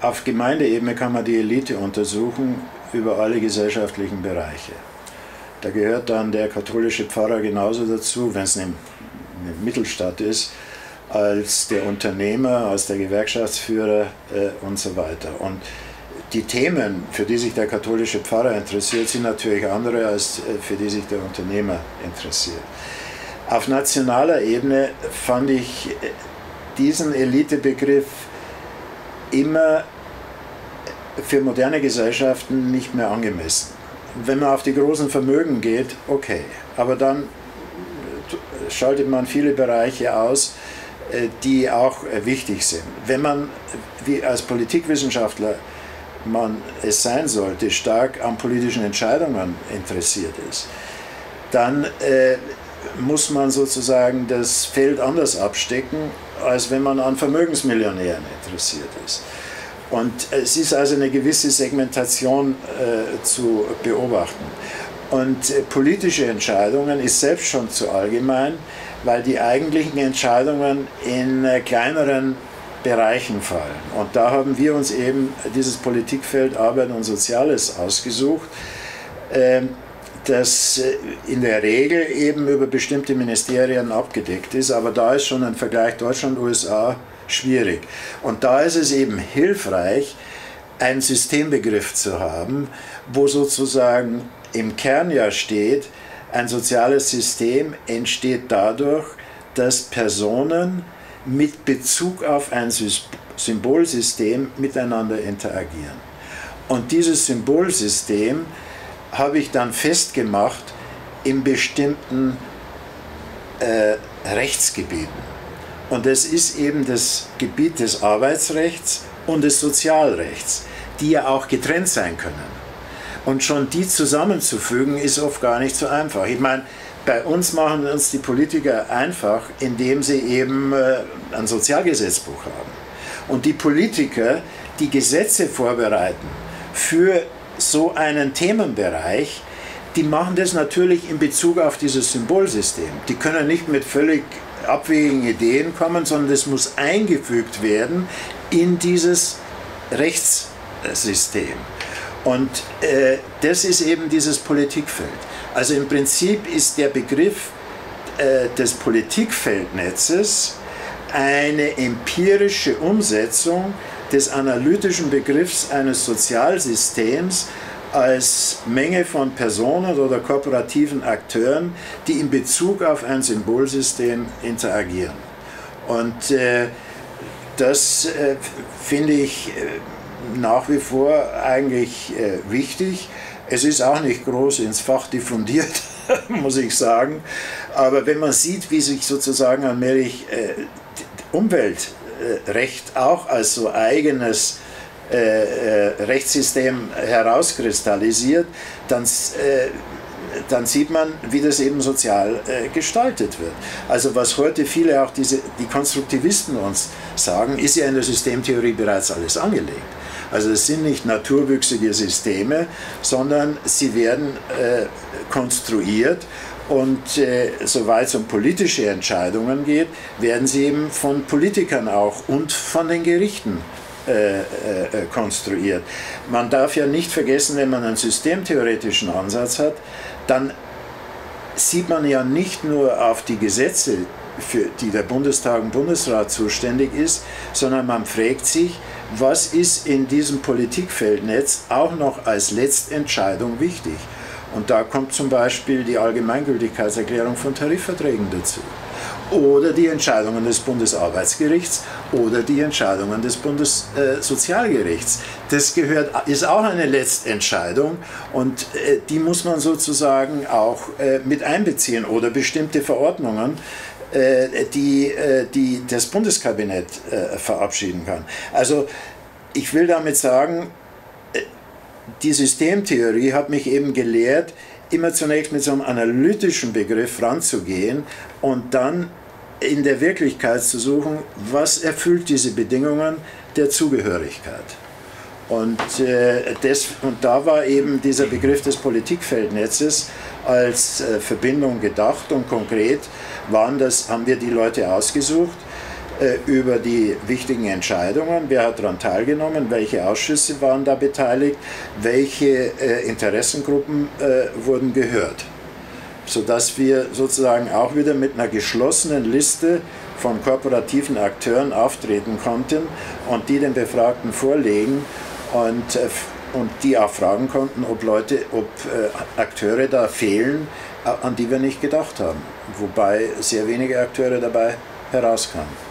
auf Gemeindeebene kann man die Elite untersuchen über alle gesellschaftlichen Bereiche. Da gehört dann der katholische Pfarrer genauso dazu, wenn es eine, eine Mittelstadt ist, als der Unternehmer, als der Gewerkschaftsführer äh, und so weiter. Und die Themen, für die sich der katholische Pfarrer interessiert, sind natürlich andere, als äh, für die sich der Unternehmer interessiert. Auf nationaler Ebene fand ich äh, diesen Elitebegriff immer für moderne Gesellschaften nicht mehr angemessen. Wenn man auf die großen Vermögen geht, okay, aber dann äh, schaltet man viele Bereiche aus, äh, die auch äh, wichtig sind. Wenn man wie als Politikwissenschaftler man es sein sollte, stark an politischen Entscheidungen interessiert ist, dann äh, muss man sozusagen das Feld anders abstecken, als wenn man an Vermögensmillionären interessiert ist. Und es ist also eine gewisse Segmentation äh, zu beobachten. Und äh, politische Entscheidungen ist selbst schon zu allgemein, weil die eigentlichen Entscheidungen in äh, kleineren Bereichen fallen. Und da haben wir uns eben dieses Politikfeld Arbeit und Soziales ausgesucht, ähm, das äh, in der Regel eben über bestimmte Ministerien abgedeckt ist. Aber da ist schon ein Vergleich Deutschland-USA schwierig. Und da ist es eben hilfreich, einen Systembegriff zu haben, wo sozusagen im Kern ja steht, ein soziales System entsteht dadurch, dass Personen mit Bezug auf ein Symbolsystem miteinander interagieren. Und dieses Symbolsystem habe ich dann festgemacht in bestimmten äh, Rechtsgebieten. Und das ist eben das Gebiet des Arbeitsrechts und des Sozialrechts, die ja auch getrennt sein können. Und schon die zusammenzufügen, ist oft gar nicht so einfach. Ich meine, bei uns machen uns die Politiker einfach, indem sie eben äh, ein Sozialgesetzbuch haben. Und die Politiker, die Gesetze vorbereiten für so einen Themenbereich, die machen das natürlich in Bezug auf dieses Symbolsystem. Die können nicht mit völlig abwegigen Ideen kommen, sondern es muss eingefügt werden in dieses Rechtssystem. Und äh, das ist eben dieses Politikfeld. Also im Prinzip ist der Begriff äh, des Politikfeldnetzes eine empirische Umsetzung des analytischen Begriffs eines Sozialsystems als Menge von Personen oder kooperativen Akteuren, die in Bezug auf ein Symbolsystem interagieren. Und äh, das äh, finde ich äh, nach wie vor eigentlich äh, wichtig. Es ist auch nicht groß ins Fach diffundiert, muss ich sagen. Aber wenn man sieht, wie sich sozusagen allmählich äh, Umweltrecht auch als so eigenes äh, äh, Rechtssystem herauskristallisiert, dann, äh, dann sieht man, wie das eben sozial äh, gestaltet wird. Also was heute viele auch diese, die Konstruktivisten uns sagen, ist ja in der Systemtheorie bereits alles angelegt. Also es sind nicht naturwüchsige Systeme, sondern sie werden äh, konstruiert und äh, soweit es um politische Entscheidungen geht, werden sie eben von Politikern auch und von den Gerichten äh, äh, konstruiert. Man darf ja nicht vergessen, wenn man einen systemtheoretischen Ansatz hat, dann sieht man ja nicht nur auf die Gesetze, für die der Bundestag und Bundesrat zuständig ist, sondern man fragt sich, was ist in diesem Politikfeldnetz auch noch als Letztentscheidung wichtig. Und da kommt zum Beispiel die Allgemeingültigkeitserklärung von Tarifverträgen dazu oder die Entscheidungen des Bundesarbeitsgerichts oder die Entscheidungen des Bundessozialgerichts. Das gehört, ist auch eine Letztentscheidung und äh, die muss man sozusagen auch äh, mit einbeziehen oder bestimmte Verordnungen, äh, die, die das Bundeskabinett verabschieden kann. Also ich will damit sagen, die Systemtheorie hat mich eben gelehrt, immer zunächst mit so einem analytischen Begriff ranzugehen und dann in der Wirklichkeit zu suchen, was erfüllt diese Bedingungen der Zugehörigkeit. Und, äh, das, und da war eben dieser Begriff des Politikfeldnetzes als äh, Verbindung gedacht und konkret waren das, haben wir die Leute ausgesucht, über die wichtigen Entscheidungen, wer hat daran teilgenommen, welche Ausschüsse waren da beteiligt, welche äh, Interessengruppen äh, wurden gehört, sodass wir sozusagen auch wieder mit einer geschlossenen Liste von kooperativen Akteuren auftreten konnten und die den Befragten vorlegen und, äh, und die auch fragen konnten, ob Leute, ob äh, Akteure da fehlen, an die wir nicht gedacht haben. Wobei sehr wenige Akteure dabei herauskamen.